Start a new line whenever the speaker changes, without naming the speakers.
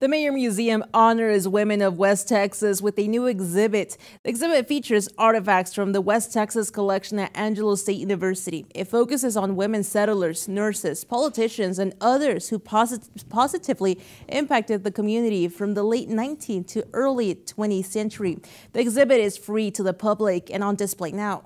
The Mayer Museum honors women of West Texas with a new exhibit. The exhibit features artifacts from the West Texas collection at Angelo State University. It focuses on women settlers, nurses, politicians, and others who posit positively impacted the community from the late 19th to early 20th century. The exhibit is free to the public and on display now.